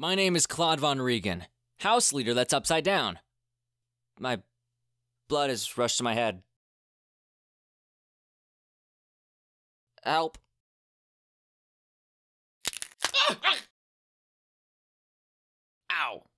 My name is Claude Von Riegan, house leader that's upside down. My blood has rushed to my head. Help. Ow.